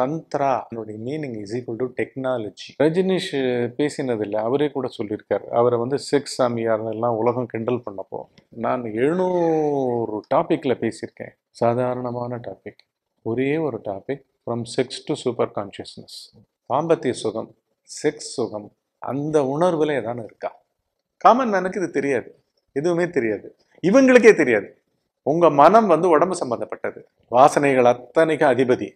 தந்த்ரா அதனுடைய meaning is equal to technology Rajneesh பேசினதில்லை அவரே கூட சொல்லியிருக்காரு. அவரை வந்து செக்ஸ் சாமியார் எல்லாம் உலகம் கிண்டல் பண்ணப்போ நான் எழுநூறு டாப்பிக்கில் பேசியிருக்கேன். சாதாரணமான டாபிக் ஒரே ஒரு topic from sex to super consciousness தாம்பத்திய சுகம் செக்ஸ் சுகம் அந்த உணர்வில் ஏதானு இருக்கா? காமன் மேனுக்கு இது தெரியாது. எதுவுமே தெரியாது. இவங்களுக்கே தெரியாது. உங்கள் மனம் வந்து உடம்பு சம்மந்தப்பட்டது வாசனைகள் அத்தனைக்கும் அதிபதி.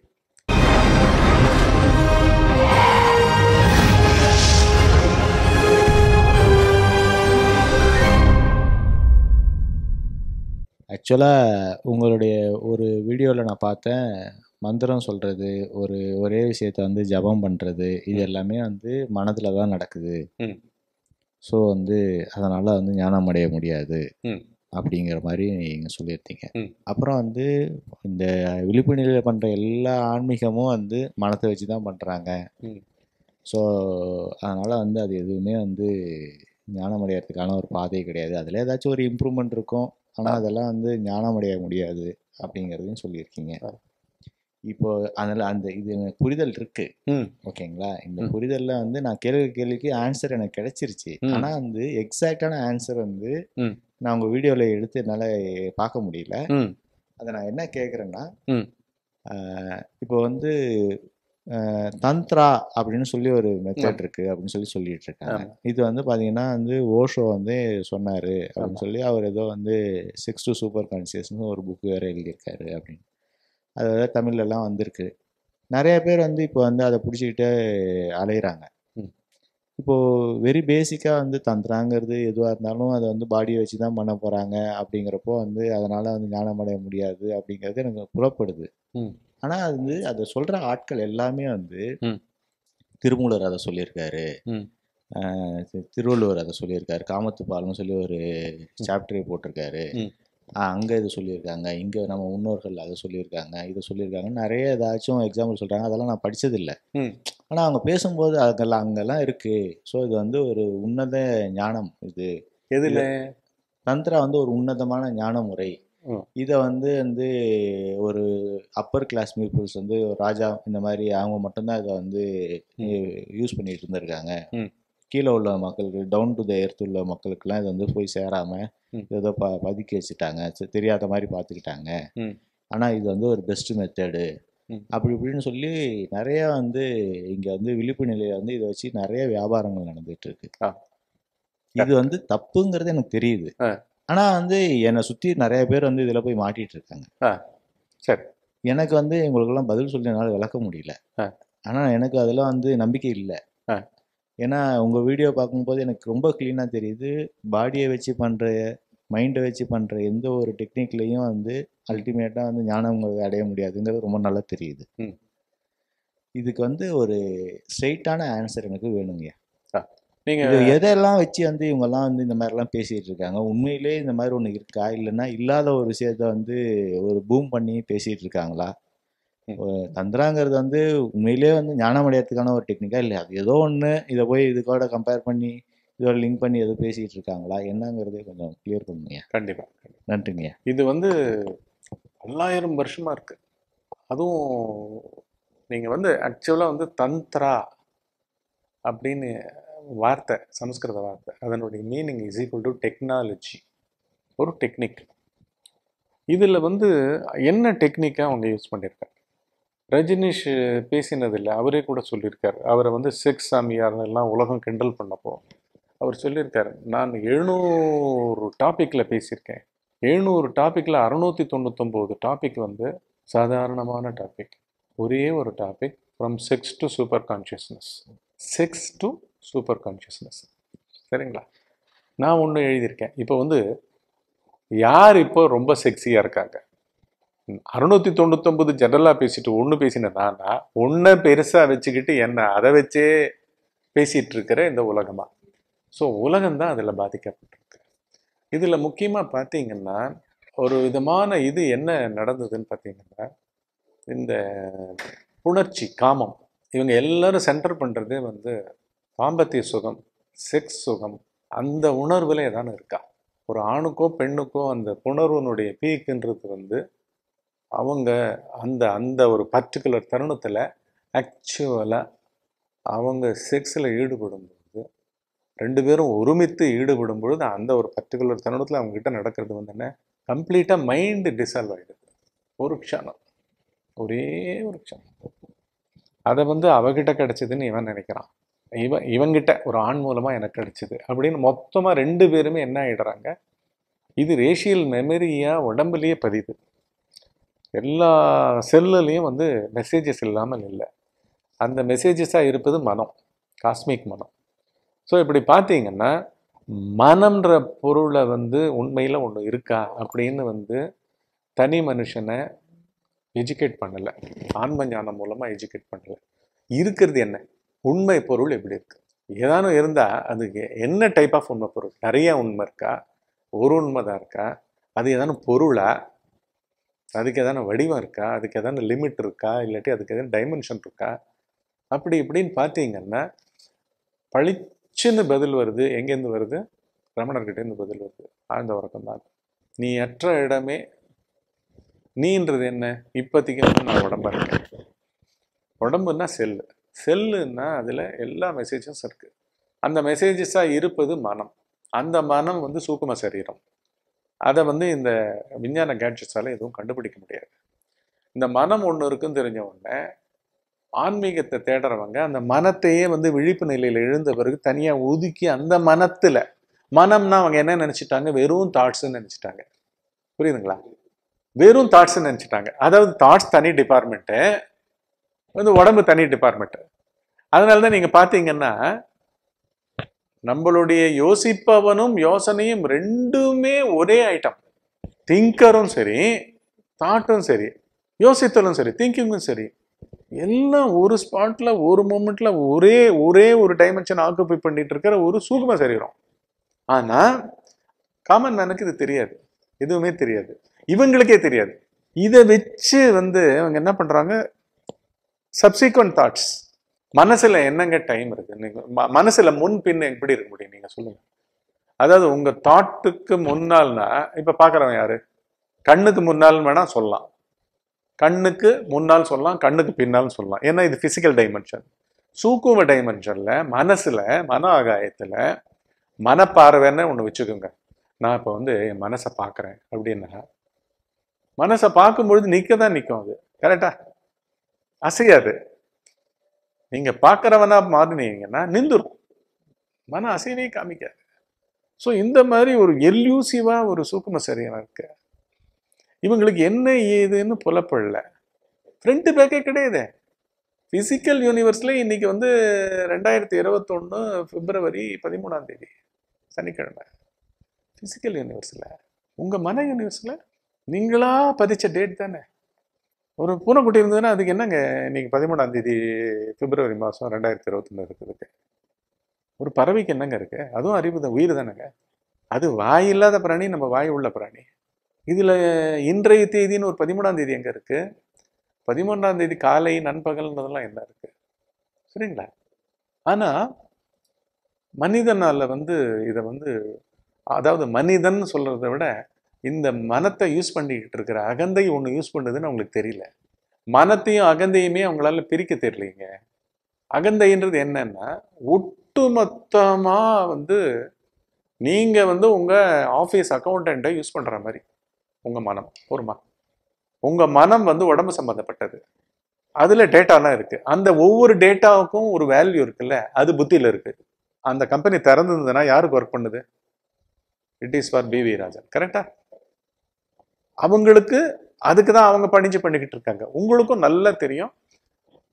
ஆக்சுவலாக உங்களுடைய ஒரு வீடியோவில் நான் பார்த்தேன் மந்திரம் சொல்கிறது ஒரு ஒரே விஷயத்த வந்து ஜபம் பண்ணுறது இது எல்லாமே வந்து மனதில் தான் நடக்குது. ஸோ வந்து அதனால் வந்து ஞானம் அடைய முடியாது. அப்படிங்கிற மாதிரி நீங்கள் சொல்லியிருந்தீங்க. அப்புறம் வந்து இந்த விழிப்பு நிலையில் பண்ணுற எல்லா ஆன்மீகமும் வந்து மனத்தை வச்சு தான் பண்ணுறாங்க. ஸோ அதனால் வந்து அது எதுவுமே வந்து ஞானம் அடையிறதுக்கான ஒரு பாதை கிடையாது அதில் ஏதாச்சும் ஒரு இம்ப்ரூவ்மெண்ட் இருக்கும் ஆனால் அதெல்லாம் வந்து ஞானம் அடைய முடியாது அப்படிங்கிறதையும் சொல்லியிருக்கீங்க. இப்போ அதில் அந்த இது எனக்கு புரிதல் இருக்கு. ஓகேங்களா இந்த. புரிதல்ல வந்து நான் கேள்வி கேள்விக்கு ஆன்சர் எனக்கு கிடைச்சிருச்சு. ஆனால் வந்து எக்ஸாக்டான ஆன்சர் வந்து. நான் உங்கள் வீடியோவில் எடுத்து என்னால் பார்க்க முடியல. அதை நான் என்ன கேட்குறேன்னா. இப்போ வந்து தந்த்ரா அப்படின்னு சொல்லி ஒரு மெத்தட் இருக்கு அப்படின்னு சொல்லி சொல்லிட்டு இருக்காங்க இது வந்து பாத்தீங்கன்னா வந்து ஓஷோ வந்து சொன்னாரு அப்படின்னு சொல்லி அவர் ஏதோ வந்து சிக்ஸ் டு சூப்பர் கான்சியஸ்னு ஒரு புக் வேற எழுதியிருக்காரு அப்படின்னு. அது தமிழ்லலாம் வந்திருக்கு. நிறைய பேர் வந்து இப்போ வந்து அதை பிடிச்சிக்கிட்டு அலையிறாங்க. ம். இப்போ வெரி பேசிக்காக வந்து தந்திராங்கிறது எதுவாக இருந்தாலும் அதை வந்து பாடியை வச்சு தான் பண்ண போகிறாங்க அப்படிங்கிறப்போ வந்து அதனால் வந்து ஞானம் அடைய முடியாது அப்படிங்கிறது எனக்கு புலப்படுது. ஆனால் அது வந்து அதை சொல்கிற ஆட்கள் எல்லாமே வந்து. திருமூலர் அதை சொல்லியிருக்காரு. திருவள்ளுவர் அதை சொல்லியிருக்காரு. காமத்துப்பால்னு சொல்லி ஒரு சாப்டரே போட்டிருக்காரு. அங்கே இது சொல்லியிருக்காங்க. இங்கே நம்ம முன்னோர்கள் அதை சொல்லியிருக்காங்க. இதை சொல்லியிருக்காங்க. நிறைய ஏதாச்சும் எக்ஸாம்பிள் சொல்கிறாங்க அதெல்லாம் நான் படிச்சதில்லை. ம். ஆனால் அவங்க பேசும்போது அதெல்லாம் அங்கெல்லாம் இருக்குது ஸோ இது வந்து ஒரு உன்னத ஞானம் இது. எதுல? தந்திரா வந்து ஒரு உன்னதமான ஞான முறை. இதை வந்து வந்து ஒரு அப்பர் கிளாஸ் பீப்புள்ஸ் வந்து ராஜா இந்த மாதிரி அவங்க மட்டும்தான் இதை வந்து யூஸ் பண்ணிட்டு இருந்திருக்காங்க. கீழே உள்ள மக்களுக்கு டவுன் டு த எர்த் உள்ள மக்களுக்கெல்லாம் இது வந்து போய் சேராமல் ம். ஏதோ ப பதுக்கி வச்சுட்டாங்க தெரியாத மாதிரி பார்த்துக்கிட்டாங்க. ஆனால் இது வந்து ஒரு பெஸ்ட் மெத்தடு. அப்படி இப்படின்னு சொல்லி நிறைய வந்து இங்கே வந்து விழிப்பு நிலையில வந்து இதை வச்சு நிறைய வியாபாரங்கள் நடந்துட்டு இருக்கு. இது வந்து தப்புங்கிறது எனக்கு தெரியுது ஆ. ஆனா வந்து என்னை சுத்தி நிறைய பேர் வந்து இதுல போய் மாட்டிட்டு இருக்காங்க ஆ சரி எனக்கு வந்து இவங்களுக்கெல்லாம் பதில் சொல்லி என்னால் விளக்க முடியல ஆ. ஆனா எனக்கு அதெல்லாம் வந்து நம்பிக்கை இல்லை. ஏன்னா உங்க வீடியோ பார்க்கும்போது எனக்கு ரொம்ப கிளீனா தெரியுது பாடியை வச்சு பண்ற மைண்டை வச்சு பண்ற எந்த ஒரு டெக்னிக்லையும் வந்து அல்டிமேட்டா வந்து ஞானம் அடைய முடியாதுங்கிறது ரொம்ப நல்லா தெரியுது ம். இதுக்கு வந்து ஒரு ஸ்ட்ரெயிட்டான ஆன்சர் எனக்கு வேணுங்க நீங்க இது எதெல்லாம் வச்சு வந்து இவங்கெல்லாம் வந்து இந்த மாதிரிலாம் பேசிட்டு இருக்காங்க உண்மையிலே இந்த மாதிரி ஒன்று இருக்கா? இல்லைன்னா இல்லாத ஒரு விஷயத்த வந்து ஒரு பூம் பண்ணி பேசிட்டு இருக்காங்களா தந்திராங்கிறது வந்து உண்மையிலே வந்து ஞானம் அடையறதுக்கான ஒரு டெக்னிக்கா இல்லை அது ஏதோ ஒன்று இதை போய் இது கூட கம்பேர் பண்ணி இதோட லிங்க் பண்ணி எதோ பேசிட்டு இருக்காங்களா என்னங்கிறதே கொஞ்சம் கிளியர் பண்ணுங்க. கண்டிப்பா நன்றிங்க. இது வந்து பல்லாயிரம் வருஷமா இருக்கு. அதுவும் நீங்க வந்து ஆக்சுவலா வந்து தந்த்ரா அப்படின்னு வார்த்தை சமஸ்கிருத வார்த்தை. அதனுடைய meaning is equal to technology ஒரு டெக்னிக் இதில் வந்து என்ன டெக்னிக்காக அவங்க யூஸ் பண்ணியிருக்காங்க ரஜினிஷ் பேசினதில்லை. அவரே கூட சொல்லியிருக்கார். அவரை வந்து செக்ஸ் சாமியார் எல்லாம் உலகம் கிண்டல் பண்ணப்போ அவர் சொல்லியிருக்கார் நான் எழுநூறு டாப்பிக்கில் பேசியிருக்கேன். எழுநூறு டாப்பிக்கில் அறநூற்றி தொண்ணூத்தொம்போது டாபிக் வந்து சாதாரணமான டாபிக் ஒரே ஒரு topic from sex to super consciousness sex to super consciousness சரிங்களா? நான் ஒன்று எழுதியிருக்கேன். இப்போ வந்து யார் இப்போ ரொம்ப செக்ஸியாக இருக்காங்க? அறுநூத்தி தொண்ணூத்தொம்பது ஜெனரலாக பேசிட்டு ஒன்று பேசின நானா ஒன்றை பெருசாக வச்சுக்கிட்டு என்ன அதை வச்சே பேசிகிட்டு இருக்கிற இந்த உலகமாக ஸோ உலகம்தான் அதில் பாதிக்கப்பட்டிருக்கு. இதில் முக்கியமாக பார்த்தீங்கன்னா ஒரு விதமான இது என்ன நடந்ததுன்னு பார்த்தீங்கன்னா இந்த புணர்ச்சி காமம் இவங்க எல்லாரும் சென்டர் பண்ணுறதே வந்து தாம்பத்திய சுகம் செக்ஸ் சுகம் அந்த உணர்வில் ஏதானு இருக்கா? ஒரு ஆணுக்கோ பெண்ணுக்கோ அந்த புணர்வனுடைய பீக்குன்றது வந்து அவங்க அந்த அந்த ஒரு பர்டிகுலர் தருணத்தில் ஆக்சுவலாக அவங்க செக்ஸில் ஈடுபடும் பொழுது ரெண்டு பேரும் ஒருமித்து ஈடுபடும் பொழுது அந்த ஒரு பர்டிகுலர் தருணத்தில் அவங்ககிட்ட நடக்கிறது வந்து என்ன? கம்ப்ளீட்டாக மைண்டு டிசால்வ் ஆகிடுது ஒரு க்ஷணம். ஒரே ஒரு க்ஷணம். அதை வந்து அவகிட்ட கிடச்சிதுன்னு இவன் நினைக்கிறான். இவன் இவங்கிட்ட ஒரு ஆண் மூலமாக எனக்கு கிடைச்சிது அப்படின்னு மொத்தமாக ரெண்டு பேருமே என்ன ஆகிடுறாங்க இது ரேஷியல் மெமரியாக உடம்புலேயே பதியுது. எல்லா செல்லுலேயும் வந்து மெசேஜஸ் இல்லாமல் இல்லை. அந்த மெசேஜஸாக இருப்பது மனம் காஸ்மிக் மனம். ஸோ இப்படி பார்த்தீங்கன்னா மனம்ன்ற பொருளை வந்து உண்மையில் ஒன்று இருக்கா? அப்படின்னு வந்து தனி மனுஷனை எஜுகேட் பண்ணலை. ஆன்ம ஞானம் மூலமாக எஜுகேட் பண்ணலை. இருக்கிறது என்ன? உண்மை பொருள் எப்படி இருக்கு? ஏதானும் இருந்தால் அதுக்கு என்ன டைப் ஆஃப் உண்மை பொருள்? நிறைய உண்மை இருக்கா? ஒரு உண்மை தான் இருக்கா? அது ஏதானும் பொருளா? அதுக்கு எதான வடிவம் இருக்கா? அதுக்கு எதான லிமிட் இருக்கா? இல்லாட்டி அதுக்கு எதாவது டைமென்ஷன் இருக்கா? அப்படி இப்படின்னு பார்த்தீங்கன்னா பளிச்சுன்னு பதில் வருது. எங்கேருந்து வருது? ரமணர்கிட்டேருந்து பதில் வருது. ஆழ்ந்த உறக்கம் தான் நீ அற்ற இடமே நீன்றது என்ன? இப்போதைக்கு நான் உடம்பா இருக்கேன் உடம்புன்னா செல்லு. செல்லுன்னா அதில் எல்லா மெசேஜஸும் இருக்குது அந்த மெசேஜஸாக இருப்பது மனம். அந்த மனம் வந்து சூக்கும சரீரம். அதை வந்து இந்த விஞ்ஞான கேட்ஜெட்ஸால் எதுவும் கண்டுபிடிக்க முடியாது. இந்த மனம் ஒன்று இருக்குன்னு தெரிஞ்ச உடனே ஆன்மீகத்தை தேடுறவங்க அந்த மனத்தையே வந்து விழிப்பு நிலையில் எழுந்த பிறகு தனியாக ஒதுக்கி அந்த மனத்தில் மனம்னா அவங்க என்ன நினச்சிட்டாங்க? வெறும் தாட்ஸ்ன்னு நினச்சிட்டாங்க. புரியுதுங்களா? வெறும் தாட்ஸ்ன்னு நினச்சிட்டாங்க. அதாவது தாட்ஸ் தனி டிபார்ட்மெண்ட்டு வந்து உடம்பு தனி டிபார்ட்மெண்ட் அதனால தான் நீங்கள் பார்த்தீங்கன்னா நம்மளுடைய யோசிப்பவனும் யோசனையும் ரெண்டுமே ஒரே ஐட்டம் திங்கரும் சரி தாட்டும் சரி யோசித்தலும் சரி திங்கிங்கும் சரி எல்லாம் ஒரு ஸ்பாட்டில் ஒரு மூமெண்ட்டில் ஒரே ஒரே ஒரு டைமென்ஷன் ஆக்குப்பை பண்ணிட்டு இருக்கிற ஒரு சூக்ம சரீரம் ஆனால் காமன் மேனுக்கு இது தெரியாது. எதுவுமே தெரியாது. இவங்களுக்கே தெரியாது. இதை வச்சு வந்து அவங்க என்ன பண்ணுறாங்க சப்சீக்வன்ட் தாட்ஸ் மனசுல என்னங்க டைம் இருக்கு? நீங்க ம- மனசுல முன் பின் எப்படி இருக்க முடியும்? நீங்க சொல்லுங்க. அதாவது உங்க தாட்டுக்கு முன்னால்னா இப்ப பாக்குறவன் யாரு? கண்ணுக்கு முன்னால் வேணா சொல்லலாம். கண்ணுக்கு முன்னால் சொல்லலாம் கண்ணுக்கு பின்னால் சொல்லலாம். ஏன்னா இது பிசிக்கல் டைமென்ஷன் சூக்கும டைமென்ஷன்ல மனசுல மன ஆகாயத்துல மனப்பார்வைன்னு ஒன்று வச்சுக்கோங்க. நான் இப்போ வந்து என் மனசை பார்க்குறேன் அப்படின்னா மனசை பார்க்கும்பொழுது நிற்க தான் நிற்கும் அது கரெக்டா அசையாது. நீங்க பார்க்குறவனா மாறினீங்கன்னா நிந்துரும் மன அசைவே காமிக்காது. ஸோ இந்த மாதிரி ஒரு எல்யூசிவா ஒரு சூக்கும சரீரம் இருக்கு. இவங்களுக்கு என்ன ஏதுன்னு புலப்படல. ஃப்ரண்ட் பேக்கே கிடையாது. ஃபிசிக்கல் யூனிவர்ஸில் இன்னைக்கு வந்து ரெண்டாயிரத்தி இருபத்தொன்று பிப்ரவரி பதிமூணாம் தேதி சனிக்கிழமை. ஃபிசிக்கல் யூனிவர்ஸில் உங்கள் மன யூனிவர்ஸில் நீங்களாக பதித்த டேட் தானே? ஒரு பூனைக்குட்டி இருந்ததுன்னா அதுக்கு என்னங்க? இன்னைக்கு பதிமூணாம் தேதி பிப்ரவரி மாதம் ரெண்டாயிரத்தி இருபத்தொன்று இருக்குதுக்கு ஒரு பறவைக்கு என்னங்க இருக்குது அதுவும் அறிவு தான் உயிர் தானேங்க? அது வாய் இல்லாத பிராணி நம்ம வாய் உள்ள பிராணி. இதில் இன்றைய தேதின்னு ஒரு பதிமூணாம் தேதி எங்கே இருக்குது பதிமூன்றாம் தேதி காலை நண்பகல்ன்றதெல்லாம் என்ன இருக்குது சரிங்களா? ஆனால் மனிதனால் வந்து இதை வந்து அதாவது மனிதன் சொல்கிறத விட இந்த மனத்தை யூஸ் பண்ணிக்கிட்டு இருக்கிற அகந்தை ஒன்று யூஸ் பண்ணுதுன்னு அவங்களுக்கு தெரியல. மனத்தையும் அகந்தையுமே அவங்களால பிரிக்க தெரியலைங்க. அகந்தைன்றது என்னன்னா ஒட்டுமொத்தமாக வந்து நீங்கள் வந்து உங்கள் ஆஃபீஸ் அக்கௌண்டண்ட்டை யூஸ் பண்ணுற மாதிரி உங்கள் மனம் போருமா உங்கள் மனம் வந்து உடம்பு சம்மந்தப்பட்டது அதில் டேட்டாலாம் இருக்குது அந்த ஒவ்வொரு டேட்டாவுக்கும் ஒரு வேல்யூ இருக்குல்ல அது புத்தியில் இருக்குது அந்த கம்பெனி திறந்துருந்ததுன்னா யாருக்கு ஒர்க் பண்ணுது? It is for PV Rajan கரெக்டாக அவங்களுக்கு அதுக்கு தான் அவங்க பணிஞ்சு பண்ணிக்கிட்டு இருக்காங்க. உங்களுக்கும் நல்லா தெரியும்.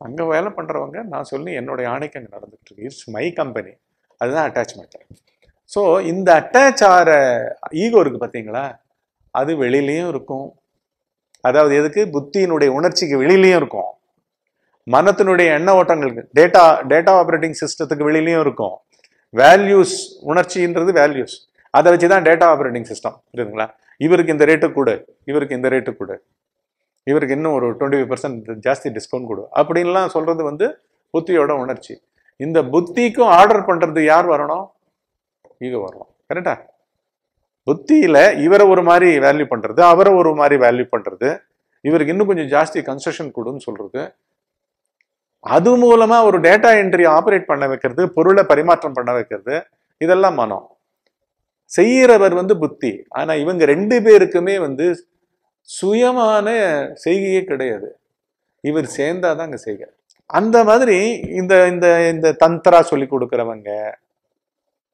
அங்கே வேலை பண்ணுறவங்க நான் சொல்லி என்னுடைய ஆணைக்கு அங்கே நடந்துகிட்டு இருக்கு. இட்ஸ் மை கம்பெனி அதுதான் அட்டாச்மெண்ட் ஸோ இந்த அட்டாச் ஆகிற ஈகோ இருக்குது பார்த்தீங்களா அது வெளியிலையும் இருக்கும். அதாவது எதுக்கு? புத்தியினுடைய உணர்ச்சிக்கு வெளியிலையும் இருக்கும். மனத்தினுடைய எண்ண ஓட்டங்களுக்கு டேட்டா டேட்டா ஆப்ரேட்டிங் சிஸ்டத்துக்கு வெளியிலையும் இருக்கும். வேல்யூஸ் உணர்ச்சின்றது வேல்யூஸ் அதை வச்சு தான் டேட்டா ஆப்ரேட்டிங் சிஸ்டம் புரியுதுங்களா? இவருக்கு இந்த ரேட்டு கொடு இவருக்கு இந்த ரேட்டு கொடு. இவருக்கு இன்னும் ஒரு டுவெண்ட்டி ஃபைவ் பர்சன்ட் ஜாஸ்தி டிஸ்கவுண்ட் கொடு. அப்படின்லாம் சொல்கிறது வந்து புத்தியோட உணர்ச்சி. இந்த புத்திக்கும் ஆர்டர் பண்ணுறது யார் வரணும்? ஈகோ வரணும். கரெக்டா புத்தியில் இவரை ஒரு மாதிரி வேல்யூ பண்ணுறது அவரை ஒரு மாதிரி வேல்யூ பண்ணுறது இவருக்கு இன்னும் கொஞ்சம் ஜாஸ்தி கன்செஷன் கொடுன்னு சொல்கிறது அது மூலமாக ஒரு டேட்டா என்ட்ரி ஆப்ரேட் பண்ண வைக்கிறது பொருளை பரிமாற்றம் பண்ண வைக்கிறது இதெல்லாம் மனம். செய்கிறவர் வந்து புத்தி. ஆனால் இவங்க ரெண்டு பேருக்குமே வந்து சுயமான செய்கையே கிடையாது. இவர் சேர்ந்தாதான் அங்கே செய்கிறார். அந்த மாதிரி இந்த இந்த இந்த தந்திரா சொல்லி கொடுக்குறவங்க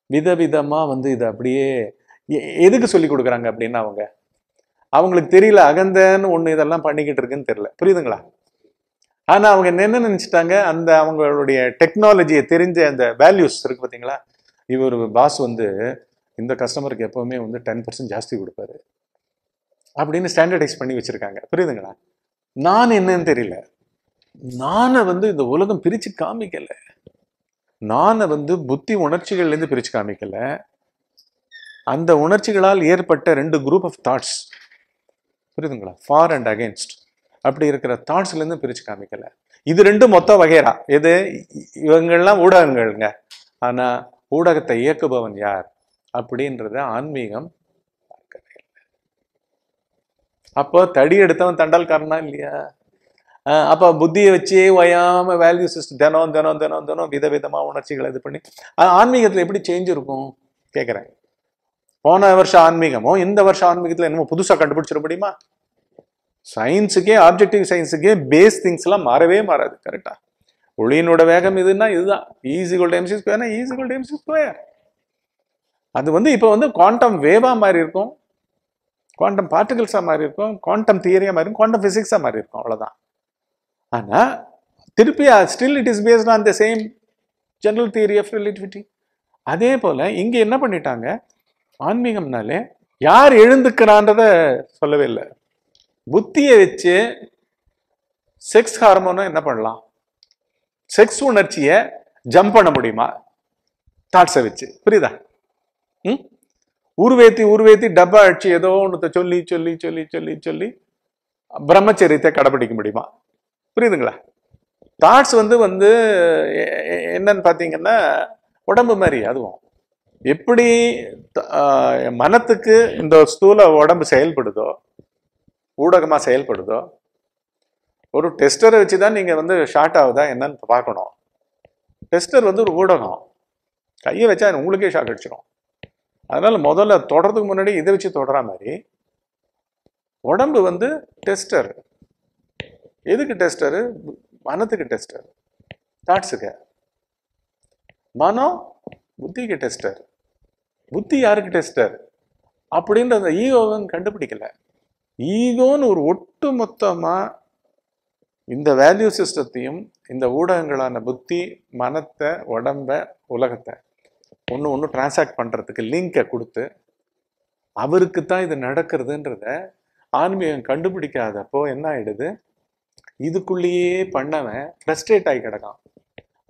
விதவிதமாக வந்து இதை அப்படியே எ- எதுக்கு சொல்லி கொடுக்குறாங்க அப்படின்னா அவங்க அவங்களுக்கு தெரியல அகந்தன்னு ஒன்று இதெல்லாம் பண்ணிக்கிட்டு இருக்குன்னு தெரியல. புரியுதுங்களா? ஆனால் அவங்க என்ன நினச்சிட்டாங்க? அந்த அவங்களுடைய டெக்னாலஜியை தெரிஞ்ச அந்த வேல்யூஸ் இருக்கு பார்த்தீங்களா இவர் பாஸ் வந்து இந்த கஸ்டமருக்கு எப்போவுமே வந்து டென் பர்சன்ட் ஜாஸ்தி கொடுப்பாரு. அப்படின்னு ஸ்டாண்டர்டைஸ் பண்ணி வச்சுருக்காங்க. புரியுதுங்களா? நான் என்னன்னு தெரியல. நானை வந்து இந்த உலகம் பிரித்து காமிக்கலை. நானை வந்து புத்தி உணர்ச்சிகள்லேருந்து பிரித்து காமிக்கலை. அந்த உணர்ச்சிகளால் ஏற்பட்ட ரெண்டு குரூப் ஆஃப் தாட்ஸ் புரியுதுங்களா? ஃபார் அண்ட் அகேன்ஸ்ட் அப்படி இருக்கிற தாட்ஸ்லேருந்து பிரித்து காமிக்கலை. இது ரெண்டும் மொத்த வகைரா? எது? இவங்கள்லாம் இவங்கெல்லாம் ஊடகங்கள்ங்க. ஆனால் ஊடகத்தை இயக்குபவன் யார்? அப்படின்றத ஆன்மீகம் பார்க்கவே இல்லை. அப்போ தடி எடுத்தவன் தண்டால்காரனா இல்லையா? அப்போ புத்தியை வச்சு ஓயாம வேல்யூ சிஸ்டம் தினம் தினம் தினம் தினம் விதவிதமாக உணர்ச்சிகளை இது பண்ணி ஆன்மீகத்தில் எப்படி சேஞ்ச் இருக்கும்? கேட்குறேன் போன வருஷம் ஆன்மீகமோ இந்த வருஷம் ஆன்மீகத்தில் என்னமோ புதுசாக கண்டுபிடிச்சிட முடியுமா? சயின்ஸுக்கே ஆப்ஜெக்டிவ் சயின்ஸுக்கே பேஸ் திங்ஸ்லாம் எல்லாம் மாறவே மாறாது கரெக்டாக ஒளியினோட வேகம் இதுன்னா இதுதான். ஈஸி டைம்ஸ் எம்சி ஸ்கொயர்னா ஈஸி கோல்ட் ஸ்கொயர் அது வந்து இப்போ வந்து குவாண்டம் வேவாக மாதிரி இருக்கும். குவாண்டம் பார்ட்டிகல்ஸாக மாறி இருக்கும். குவாண்டம் தியரியாக மாறி இருக்கும். குவாண்டம் ஃபிசிக்ஸாக மாறி இருக்கும். அவ்வளோதான் ஆனால் திருப்பி still it is based on the same general theory of relativity அதே போல் இங்கே என்ன பண்ணிட்டாங்க? ஆன்மீகம்னாலே யார் எழுந்துக்கிறான்றத சொல்லவே இல்லை. புத்தியை வச்சு செக்ஸ் ஹார்மோனும் என்ன பண்ணலாம்? செக்ஸ் உணர்ச்சியை ஜம்ப் பண்ண முடியுமா? தாட்ஸை வச்சு. புரியுதா? ம்? உருவேத்தி உருவேத்தி டப்பா அடிச்சு ஏதோ ஒன்றத்தை சொல்லி சொல்லி சொல்லி சொல்லி சொல்லி பிரம்மச்சரியத்தை கடைபிடிக்க முடியுமா? புரியுதுங்களா? தாட்ஸ் வந்து வந்து எ- என்னன்னு பார்த்தீங்கன்னா உடம்பு மாதிரி அதுவும். எப்படி த- மனத்துக்கு இந்த ஸ்தூல உடம்பு செயல்படுதோ ஊடகமாக செயல்படுதோ ஒரு டெஸ்டரை வச்சு தான் நீங்கள் வந்து ஷார்ட் ஆகுதா என்னன்னு பார்க்கணும். டெஸ்டர் வந்து ஒரு ஊடகம். கையை வச்சா உங்களுக்கே ஷாக் அடிச்சிடும் அதனால் முதல்ல தொடறதுக்கு முன்னாடி இதை வச்சு தொடர மாதிரி. உடம்பு வந்து டெஸ்டர் எதுக்கு டெஸ்டரு மனத்துக்கு டெஸ்டர் தாட்ஸுக்கு மனம் புத்திக்கு டெஸ்டர் புத்தி யாருக்கு டெஸ்டர் அப்படின்ற அந்த ஈகோவும் கண்டுபிடிக்கல. ஈகோன்னு ஒரு ஒட்டு மொத்தமாக இந்த வேல்யூ சிஸ்டத்தையும் இந்த ஊடகங்களான புத்தி மனத்தை உடம்ப உலகத்தை ஒன்று ஒன்று டிரான்சாக்ட் பண்ணுறதுக்கு லிங்கை கொடுத்து அவருக்கு தான் இது நடக்கிறதுன்றத ஆன்மீகம் கண்டுபிடிக்காதப்போ என்ன ஆகிடுது இதுக்குள்ளேயே பண்ணவன் ஃப்ரஸ்ட்ரேட் ஆகி கிடக்கான்.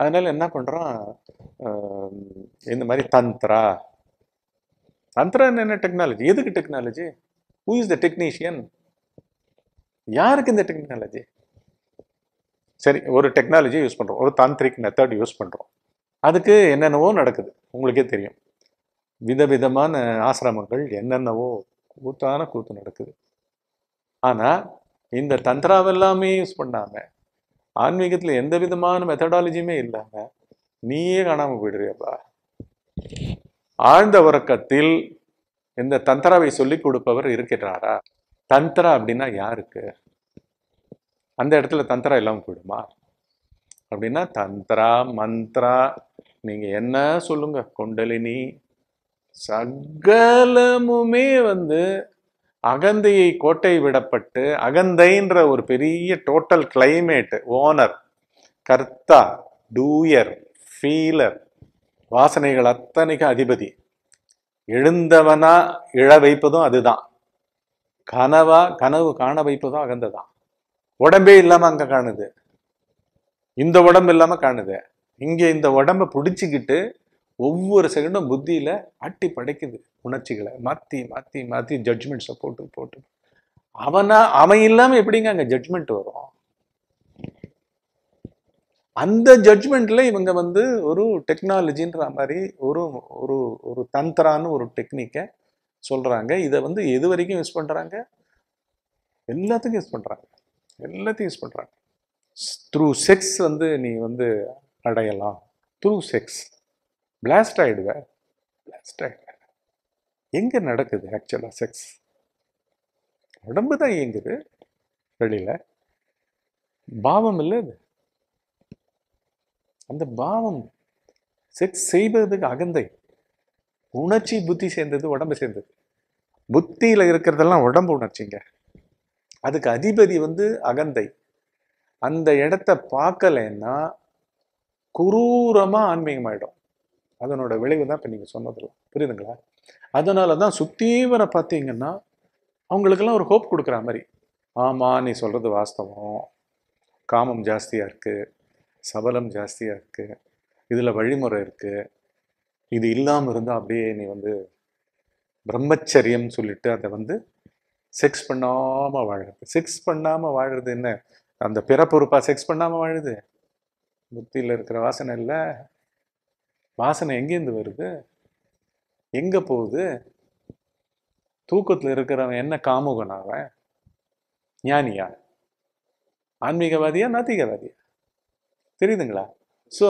அதனால என்ன பண்ணுறான் இந்த மாதிரி தந்த்ரா. தந்த்ரா என்ன டெக்னாலஜி எதுக்கு technology who is the technician யாருக்கு இந்த டெக்னாலஜி சரி ஒரு டெக்னாலஜி யூஸ் பண்ணுறோம் ஒரு தாந்திரிக் மெத்தட் யூஸ் பண்ணுறோம் அதுக்கு என்னென்னவோ நடக்குது. உங்களுக்கே தெரியும். விதவிதமான ஆசிரமங்கள் என்னென்னவோ கூத்தான கூத்து நடக்குது. ஆனால் இந்த தந்திராவெல்லாமே யூஸ் பண்ணாமல் ஆன்மீகத்தில் எந்த விதமான மெத்தடாலஜியுமே இல்லாமல் நீயே காணாமல் போயிடுறியப்பா. ஆழ்ந்த உறக்கத்தில் இந்த தந்திராவை சொல்லிக் கொடுப்பவர் இருக்கிறாரா தந்திரா அப்படின்னா யாருக்கு? அந்த இடத்துல தந்திரா இல்லாமல் போயிடுமா? அப்படின்னா தந்திரா மந்த்ரா நீங்கள் என்ன சொல்லுங்க? குண்டலினி. சகலமுமே வந்து அகந்தையை கோட்டை விடப்பட்டு அகந்தைன்ற ஒரு பெரிய டோட்டல் கிளைமேட்டு ஓனர் கர்த்தா டூயர் ஃபீலர் வாசனைகள் அத்தனைக்கு அதிபதி. எழுந்தவனா இழ வைப்பதும் அதுதான். கனவா கனவு காண வைப்பதும் அகந்ததான். உடம்பே இல்லாமல் அங்கே காணுது. இந்த உடம்பு இல்லாமல் காணுது. இங்கே இந்த உடம்ப பிடிச்சிக்கிட்டு ஒவ்வொரு செகண்டும் புத்தியில் அட்டி படைக்குது உணர்ச்சிகளை. மாற்றி மாற்றி மாற்றி ஜட்ஜ்மெண்ட்ஸை போட்டு போட்டு. அவனா அவன் இல்லாமல் எப்படிங்க அங்கே ஜட்ஜ்மெண்ட் வரும்? அந்த ஜட்ஜ்மெண்ட்ல இவங்க வந்து ஒரு டெக்னாலஜின்ற மாதிரி ஒரு ஒரு ஒரு தந்திரான்னு ஒரு டெக்னிக்கை சொல்கிறாங்க இதை வந்து எது வரைக்கும் யூஸ் பண்ணுறாங்க எல்லாத்துக்கும் யூஸ் பண்ணுறாங்க எல்லாத்தையும் யூஸ் பண்ணுறாங்க த்ரூ செக்ஸ் வந்து நீ வந்து அடையலாம். த்ரூ செக்ஸ் பிளாஸ்ட் ஆகிடுவ பிளாஸ்ட் ஆகிடுவேன் எங்கே நடக்குது ஆக்சுவலாக செக்ஸ் உடம்பு தான் இயங்குது வெளியில். பாவம் இல்லை அது. அந்த பாவம் செக்ஸ் செய்வதுக்கு அகந்தை. உணர்ச்சி புத்தி சேர்ந்தது உடம்பு சேர்ந்தது. புத்தியில் இருக்கிறதெல்லாம் உடம்பு உணர்ச்சிங்க. அதுக்கு அதிபதி வந்து அகந்தை. அந்த இடத்த பார்க்கலைன்னா குரூரமாக ஆன்மீகமாயிடும். அதனோட விளைவு தான் இப்போ நீங்கள் சொன்னதில்ல புரியுதுங்களா? அதனால தான் சுத்தீவரை பார்த்தீங்கன்னா அவங்களுக்கெல்லாம் ஒரு ஹோப் கொடுக்குற மாதிரி. ஆமாம் நீ சொல்கிறது வாஸ்தவம். காமம் ஜாஸ்தியாக இருக்குது சபலம் ஜாஸ்தியாக இருக்குது இதில் வழிமுறை இருக்குது இது இல்லாமல் இருந்தால் அப்படியே நீ வந்து பிரம்மச்சரியம் சொல்லிட்டு அதை வந்து செக்ஸ் பண்ணாமல் வாழுறது. செக்ஸ் பண்ணாமல் வாழுறது என்ன? அந்த பிறப்பொறுப்பா செக்ஸ் பண்ணாமல் வாழுது? புத்தியில் இருக்கிற வாசனை இல்லை. வாசனை எங்கேருந்து வருது? எங்கே போகுது? தூக்கத்தில் இருக்கிறவன் என்ன காமுகன் அவன் ஞானியா? ஆன்மீகவாதியா நாத்திகவாதியா? தெரியுதுங்களா? ஸோ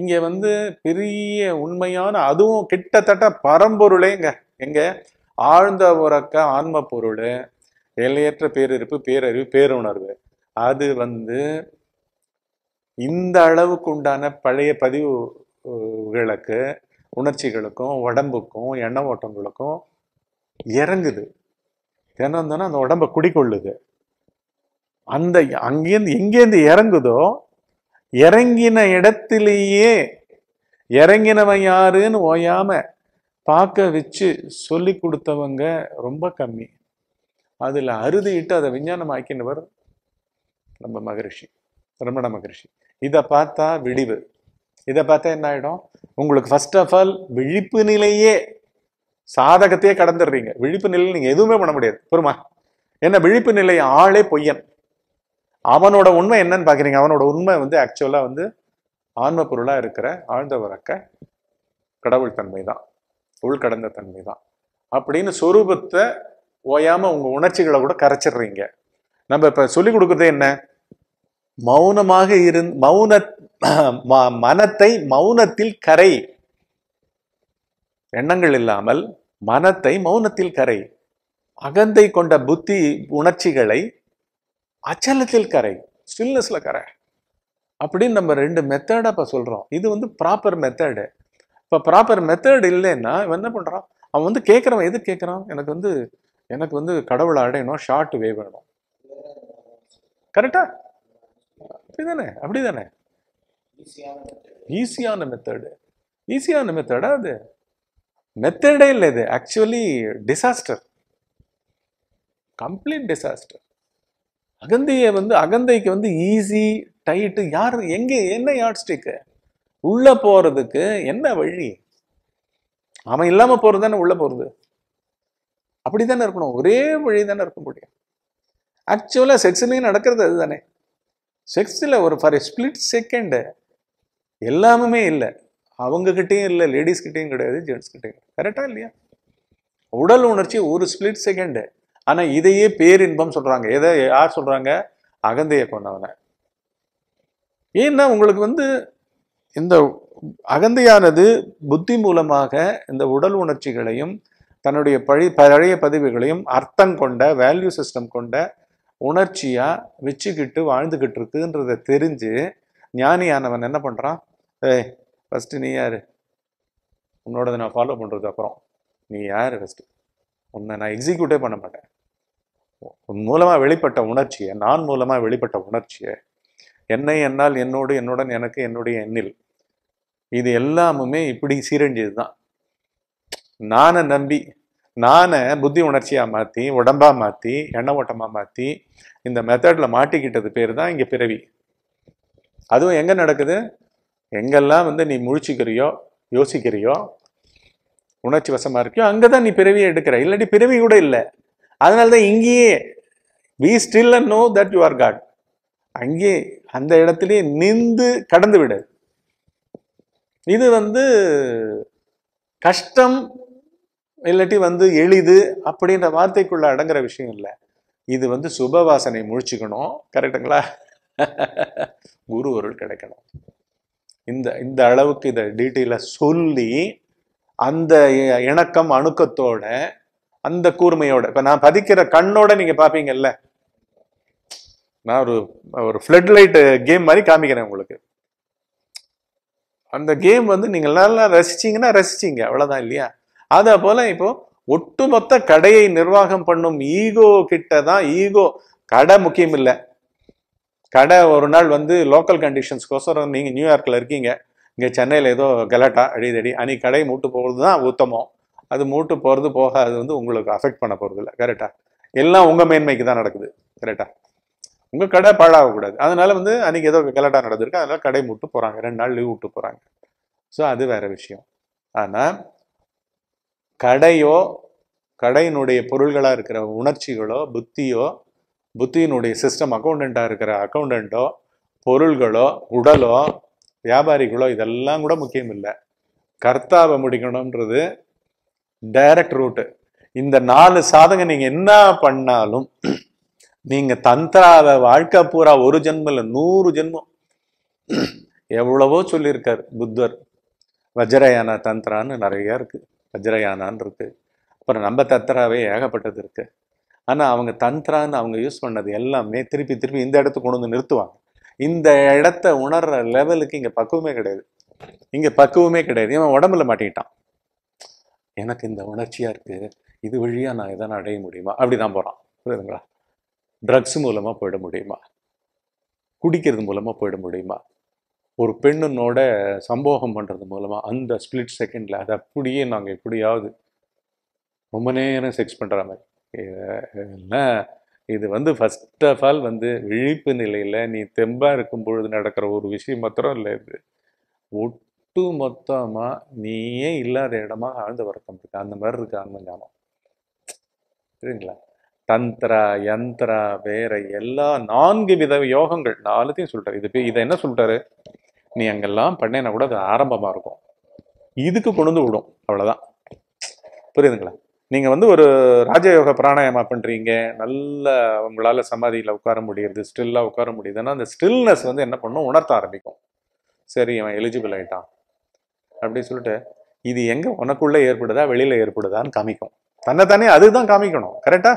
இங்கே வந்து பெரிய உண்மையான அதுவும் கிட்டத்தட்ட பரம்பொருளேங்க எங்க? ஆழ்ந்த உறக்க ஆன்ம பொருள் எல்லையற்ற பேரிருப்பு பேரறிவு பேருணர்வு. அது வந்து இந்த அளவுக்கு உண்டான பழைய பதிவுகளுக்கு உணர்ச்சிகளுக்கும் உடம்புக்கும் எண்ண ஓட்டங்களுக்கும் இறங்குது. தினம் தினம் அந்த உடம்ப குடிக்கொள்ளுது. அந்த அங்கேருந்து எங்கேருந்து இறங்குதோ இறங்கின இடத்திலேயே இறங்கினவன் யாருன்னு ஓயாம பார்க்க வச்சு சொல்லி கொடுத்தவங்க ரொம்ப கம்மி. அதில் அறுதிட்டு அதை விஞ்ஞானம் ஆக்கினவர் நம்ம மகரிஷி ரமண மகரிஷி. இதை பார்த்தா விடிவு. இதை பார்த்தா என்ன ஆகிடும் உங்களுக்கு ஃபர்ஸ்ட் ஆஃப் ஆல் விழிப்பு நிலையே சாதகத்தையே கடந்துடுறீங்க. விழிப்பு நிலையில் நீங்கள் எதுவுமே பண்ண முடியாது. புரியுமா? என்ன விழிப்பு நிலை ஆளே பொய்யன். அவனோட உண்மை என்னன்னு பார்க்குறீங்க. அவனோட உண்மை வந்து ஆக்சுவலாக வந்து ஆன்ம பொருளாக இருக்கிற ஆழ்ந்தவரக்க கடவுள் தன்மை தான். உள்கடந்த தன்மை தான். அப்படின்னு சொரூபத்தை ஓயாமல் உங்கள் உணர்ச்சிகளை கூட கரைச்சிடுறீங்க. நம்ம இப்ப சொல்லிக் கொடுக்குறது என்ன? மௌனமாக இருந் மௌன ம- மனத்தை மௌனத்தில் கரை. எண்ணங்கள் இல்லாமல் மனத்தை மௌனத்தில் கரை. அகந்தை கொண்ட புத்தி உணர்ச்சிகளை அச்சலத்தில் கரை. ஸ்டில்னஸ்ல கரை. அப்படின்னு நம்ம ரெண்டு மெத்தடா இப்ப சொல்றோம். இது வந்து ப்ராப்பர் மெத்தடு இப்ப ப்ராப்பர் மெத்தட் இல்லைன்னா இவன் என்ன பண்றான்? அவன் வந்து கேட்கறவன் எது கேட்கறான் எனக்கு வந்து எனக்கு வந்து கடவுளை அடையணும் ஷார்ட் வே வேணும் கரெக்டா? அப்படிதானே? அப்படிதானே? ஈஸியான மெத்தடு ஈஸியான மெத்தடா அது? மெத்தடே இல்லை இது. ஆக்சுவலி டிசாஸ்டர் கம்ப்ளீட் டிசாஸ்டர் அகந்தையை வந்து அகந்தைக்கு வந்து ஈஸி டைட்டு யார் எங்கே என்ன யார்ட் ஸ்டிக்கு உள்ளே போகிறதுக்கு என்ன வழி? அவன் இல்லாமல் போகிறது தானே உள்ளே போகிறது அப்படி தானே இருக்கணும். ஒரே வழி தானே இருக்க முடியும். ஆக்சுவலாக செக்ஸ்லேயும் நடக்கிறது அதுதானே. செக்ஸில் ஒரு ஃபார் ஸ்பிளிட் செகண்டு எல்லாமே இல்லை. அவங்கக்கிட்டேயும் இல்லை லேடிஸ்கிட்டேயும் கிடையாது ஜென்ட்ஸ் கிட்டேயும். இல்லையா? உடல் உணர்ச்சி ஒரு ஸ்பிளிட் செகண்டு ஆனால் இதையே பேரின்பம் சொல்கிறாங்க எதை யார் சொல்கிறாங்க அகந்தையை கொண்டவனை. ஏன்னா உங்களுக்கு வந்து இந்த அகந்தையானது புத்தி மூலமாக இந்த உடல் உணர்ச்சிகளையும் தன்னுடைய பழி பழைய பதிவுகளையும் அர்த்தம் கொண்ட வேல்யூ சிஸ்டம் கொண்ட உணர்ச்சியாக வச்சுக்கிட்டு வாழ்ந்துக்கிட்டு இருக்குன்றத தெரிஞ்சு ஞானியானவன் என்ன பண்ணுறான் ஏய் ஃபஸ்ட்டு நீ யார்? உன்னோடதை நான் ஃபாலோ பண்ணுறது அப்புறம். நீ யார் ஃபஸ்ட்டு உன்னை நான் எக்ஸிக்யூட்டே பண்ண மாட்டேன். உன் மூலமாக வெளிப்பட்ட உணர்ச்சியை நான் மூலமாக வெளிப்பட்ட உணர்ச்சியை என்னை என்னால் என்னோடு என்னுடன் எனக்கு என்னுடைய எண்ணில் இது எல்லாமுமே இப்படி சீரழிஞ்சது தான் நானை நம்பி நானை புத்தி உணர்ச்சியாக மாற்றி உடம்பாக மாற்றி எண்ண ஓட்டமாக மாற்றி இந்த மெத்தடில் மாட்டிக்கிட்டது பேர் தான் இங்கே பிறவி. அதுவும் எங்கே நடக்குது? எங்கெல்லாம் வந்து நீ முழிச்சிக்கிறியோ யோசிக்கிறியோ உணர்ச்சி வசமாக இருக்கியோ அங்கதான் நீ பிறவியை எடுக்கிற. இல்லாட்டி பிறவி கூட இல்லை. அதனாலதான் இங்கேயே we still know that you are God அங்கே அந்த இடத்திலே நின்று கடந்து விடு. இது வந்து கஷ்டம் இல்லாட்டி வந்து எளிது அப்படின்ற வார்த்தைக்குள்ள அடங்குற விஷயம் இல்லை. இது வந்து சுபவாசனை முழிச்சுக்கணும். கரெக்டுங்களா குரு பொருள் கிடைக்கணும். இந்த இந்த அளவுக்கு இதை டீட்டெயிலாக சொல்லி அந்த இணக்கம் அணுக்கத்தோட அந்த கூர்மையோட இப்போ நான் பதிக்கிற கண்ணோட நீங்கள் பார்ப்பீங்கல்ல நான் ஒரு ஒரு ஃப்ளட் லைட்டு கேம் மாதிரி காமிக்கிறேன் உங்களுக்கு. அந்த கேம் வந்து நீங்கள் நல்லா ரசிச்சீங்கன்னா ரசிச்சீங்க. அவ்வளோதான் இல்லையா? அதே போல இப்போ ஒட்டுமொத்த கடையை நிர்வாகம் பண்ணும் ஈகோ கிட்ட தான் ஈகோ கடை முக்கியம் இல்லை கடை ஒரு நாள் வந்து லோக்கல் கண்டிஷன்ஸ்க்கோசரம் நீங்க நியூயார்க்ல இருக்கீங்க. இங்கே சென்னையில் ஏதோ கலாட்டா அடிதடி அணி கடை மூட்டு போகிறது தான் உத்தமம். அது மூட்டு போகிறது போக அது வந்து உங்களுக்கு அஃபெக்ட் பண்ண போகிறது இல்லை. கரெக்டா எல்லாம் உங்கள் மேன்மைக்கு தான் நடக்குது. கரெக்டா உங்கள் கடை பாழாகக்கூடாது அதனால வந்து அன்றைக்கி ஏதோ கலாட்டா நடந்திருக்கு. அதனால் கடை மூட்டு போகிறாங்க ரெண்டு நாள் லீவ் விட்டு போகிறாங்க ஸோ அது வேற விஷயம். ஆனால் கடையோ கடையினுடைய பொருள்களாக இருக்கிற உணர்ச்சிகளோ புத்தியோ புத்தியினுடைய சிஸ்டம் அக்கௌண்டண்ட்டாக இருக்கிற அக்கௌண்டண்ட்டோ பொருள்களோ உடலோ வியாபாரிகளோ இதெல்லாம் கூட முக்கியம் இல்லை. கர்த்தாவை முடிக்கணுன்றது டைரக்ட் ரூட்டு இந்த நாலு சாதகம் நீங்கள் என்ன பண்ணாலும் நீங்கள் தந்திராவை வாழ்க்கை பூரா ஒரு ஜென்மம் இல்லை நூறு ஜென்மம். எவ்வளவோ சொல்லியிருக்கார் புத்தர். வஜ்ரயானா தந்திரான்னு நிறையா இருக்குது வஜ்ரயானான்னு இருக்குது அப்புறம் நம்ம தத்ராவே ஏகப்பட்டது இருக்குது ஆனால் அவங்க தந்திரான்னு அவங்க யூஸ் பண்ணது எல்லாமே திருப்பி திருப்பி இந்த இடத்துக்கு கொண்டு வந்து நிறுத்துவாங்க. இந்த இடத்த உணர்ற லெவலுக்கு இங்கே பக்குவமே கிடையாது. இங்கே பக்குவமே கிடையாது. இவன் உடம்புல மாட்டிக்கிட்டான். எனக்கு இந்த உணர்ச்சியாக இருக்குது இது வழியாக நான் எதனா அடைய முடியுமா? அப்படிதான் போகிறான் புரியுதுங்களா? ட்ரக்ஸ் மூலமாக போயிட முடியுமா? குடிக்கிறது மூலமாக போயிட முடியுமா? ஒரு பெண்ணுனோட சம்போகம் பண்ணுறது மூலமாக அந்த ஸ்பிளிட் செகண்ட்ல அது அப்படியே நாங்கள் எப்படியாவது ரொம்ப நேரம் செக்ஸ் பண்ணுற மாதிரி. இது- என்ன? இது வந்து ஃபஸ்ட் ஆஃப் ஆல் வந்து விழிப்பு நிலையில நீ தெம்பாக இருக்கும் பொழுது நடக்கிற ஒரு விஷயம் மாத்திரம் இல்லை இது. ஒட்டு மொத்தமாக நீயே இல்லாத இடமா ஆழ்ந்த வருத்தம் இருக்கு. அந்த மாதிரி இருக்கு ஆன்ம ஞானம். சரிங்களா தந்திரா யந்திரா வேற எல்லா நான்கு வித யோகங்கள் நாலுத்தையும் சொல்லிட்டாரு. இது இதை என்ன சொல்கிறாரு நீ அங்கெல்லாம் பண்ணேன்னா கூட அது ஆரம்பமாக இருக்கும். இதுக்கு கொண்டு வந்து விடும். அவ்வளோதான் புரியுதுங்களா? நீங்கள் வந்து ஒரு ராஜயோக பிராணாயாமா பண்ணுறீங்க நல்ல உங்களால் சமாதியில் உட்கார முடியுது ஸ்டில்லாக உட்கார முடியுதுன்னா அந்த ஸ்டில்னஸ் வந்து என்ன பண்ணும்? உணர்த்த ஆரம்பிக்கும். சரி அவன் எலிஜிபிள் ஆயிட்டான். அப்படி சொல்லிட்டு இது எங்கே உனக்குள்ளே ஏற்படுதா வெளியில் ஏற்படுதான்னு காமிக்கும். தன்னைத்தானே அதுதான் காமிக்கணும். கரெக்டா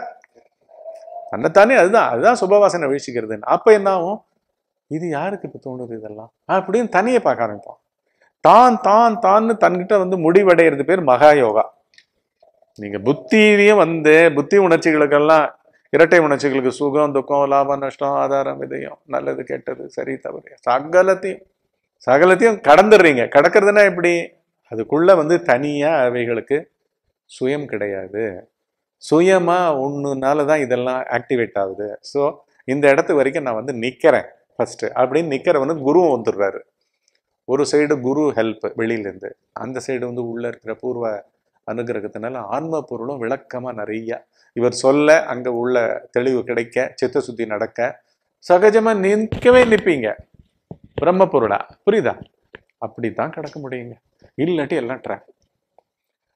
தன்னைத்தானே அதுதான் அதுதான் சுபவாசனை வீழ்ச்சிக்கிறதுன்னு. அப்போ என்ன ஆகும்? இது யாருக்கு இப்போ தோணுது இதெல்லாம்? அப்படின்னு தனியை பார்க்க ஆரம்பிப்பான் தான் தான் தான்னு தன்கிட்ட வந்து முடிவடைகிறது பேர் மகா யோகா. நீங்கள் புத்தியிலையும் வந்து புத்தி உணர்ச்சிகளுக்கெல்லாம் இரட்டை உணர்ச்சிகளுக்கு சுகம் துக்கம் லாபம் நஷ்டம் ஆதாரம் விதயம் நல்லது கெட்டது சரி தவறு சகலத்தையும் சகலத்தையும் கடந்துடுறீங்க. கடக்கிறதுனா எப்படி? அதுக்குள்ள வந்து தனியாக அவைகளுக்கு சுயம் கிடையாது. சுயமாக ஒன்றுனால தான் இதெல்லாம் ஆக்டிவேட் ஆகுது. ஸோ இந்த இடத்து வரைக்கும் நான் வந்து நிற்கிறேன் ஃபஸ்ட்டு அப்படின்னு நிக்கிறவனு குருவும் வந்துடுறாரு. ஒரு சைடு குரு ஹெல்ப் வெளியிலேருந்து அந்த சைடு வந்து உள்ளே இருக்கிற பூர்வ அனுகிரகத்தினால ஆன்ம பொருளும் விளக்கமாக நிறைய. இவர் சொல்ல அங்கே உள்ள தெளிவு கிடைக்க சித்த சுத்தி நடக்க சகஜமாக நிற்கவே நிற்பீங்க பிரம்ம பொருளா? புரியுதா? அப்படி தான் கிடக்க முடியுங்க. இல்லாட்டி எல்லாம் ட்ராப்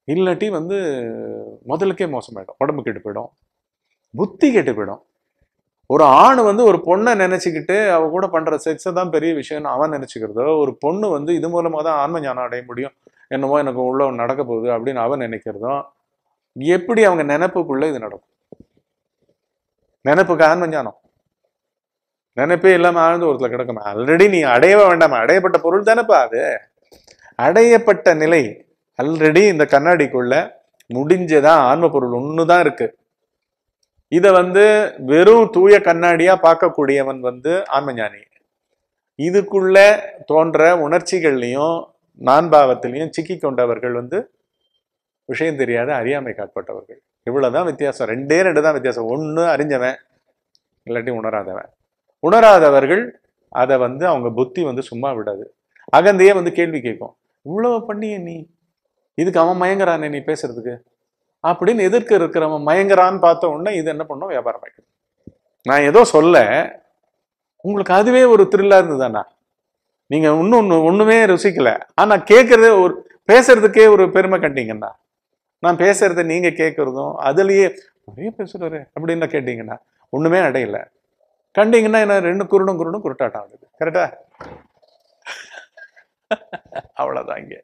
இல்லாட்டி வந்து முதலுக்கே மோசமாயிடும். உடம்பு கெட்டு போயிடும். புத்தி கெட்டு போயிடும். ஒரு ஆண் வந்து ஒரு பொண்ணை நினைச்சுக்கிட்டு அவ கூட பண்ற செக்ஸை தான் பெரிய விஷயம்னு அவன் நினைச்சுக்கிறதோ ஒரு பொண்ணு வந்து இது மூலமா தான் ஆன்ம ஞானம் அடைய முடியும் என்னமோ எனக்கு உள்ள நடக்க போகுது அப்படின்னு அவன் நினைக்கிறதும் எப்படி அவங்க நினைப்புக்குள்ள இது நடக்கும்? நினைப்புக்கு ஆன்ம ஞானம். நினைப்பே இல்லாம ஆழ்ந்து ஒருத்தர் கிடக்கும். ஆல்ரெடி நீ அடையவே வேண்டாமா. அடையப்பட்ட பொருள் தானேப்பா அது. அடையப்பட்ட நிலை ஆல்ரெடி இந்த கண்ணாடிக்குள்ள முடிஞ்சதான் ஆன்ம பொருள் தான் இருக்கு. இதை வந்து வெறும் தூய கண்ணாடியா பார்க்கக்கூடியவன் வந்து ஆன்மஞானி. இதுக்குள்ள தோன்ற உணர்ச்சிகள்லையும் நான்பாவத்திலையும் சிக்கி கொண்டவர்கள் வந்து விஷயம் தெரியாத அறியாமை காட்பட்டவர்கள். இவ்வளவுதான் வித்தியாசம். ரெண்டே ரெண்டு தான் வித்தியாசம். ஒன்று அறிஞ்சவன் இல்லாட்டி உணராதவன். உணராதவர்கள் அதை வந்து அவங்க புத்தி வந்து சும்மா விடாது. அகந்தையே வந்து கேள்வி கேட்கும். இவ்வளவு பண்ணிய நீ. இதுக்கு அவன் மயங்குறானே நீ பேசுறதுக்கு? அப்படின்னு எதிர்க்க இருக்கிறவன் மயங்குறான்னு பார்த்த உடனே இது என்ன பண்ணும்? வியாபாரம் ஆயிடும் நான் ஏதோ சொல்ல உங்களுக்கு அதுவே ஒரு த்ரில்லா இருந்ததுதானா? நீங்க இன்னும் ஒன்று ஒண்ணுமே ருசிக்கல. ஆனா கேட்கறது ஒரு பேசுறதுக்கே ஒரு பெருமை கண்டீங்கன்னா நான் பேசுறத நீங்க கேட்கறதும் அதுலயே நிறைய பேசுறாரு அப்படின்னு கேட்டீங்கன்னா ஒண்ணுமே அடையல. கண்டிங்கன்னா என்ன ரெண்டு குருடும் குருடும் குருட்டாட்டம் ஆகுது. கரெக்டா அவ்வளோதான் இங்கே.